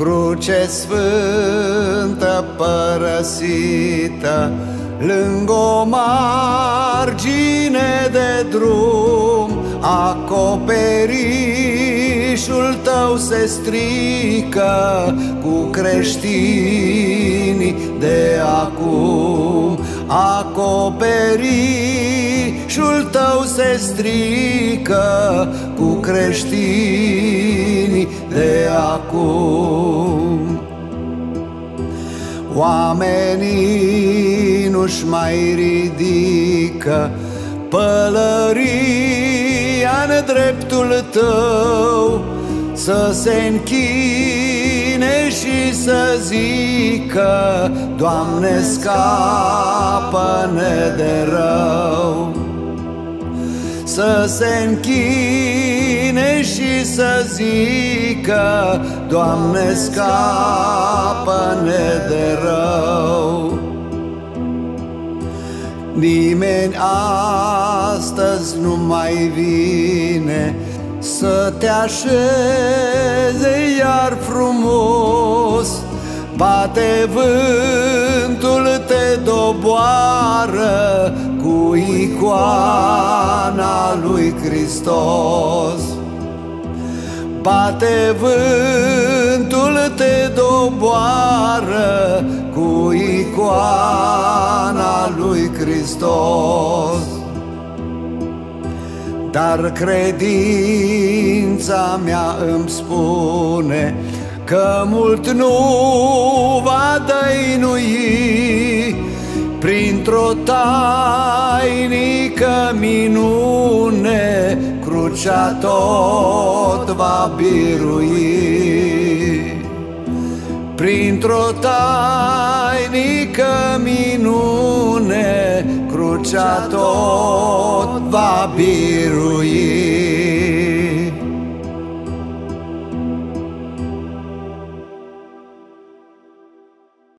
cruce sfântă părăsită, Lângă o margine de drum, Acoperișul tău se strică Cu creștinii de acum. Acoperișul tău se strică Cu creștinii de acum Oamenii nu-și mai ridică Pălăria în dreptul tău Să se închine și să zică Doamne scapă-ne de rău Să se închine și să zică Doamne scapă-ne de rău. Nimeni astăzi nu mai vine Să te așeze iar frumos Bate vântul, te doboară Cu icoana lui Hristos. Bate vântul, te doboară Cu icoana lui Hristos. Dar credința mea îmi spune Că mult nu Printr-o tainică minune Crucea tot va birui. Printr-o tainică minune Crucea tot va birui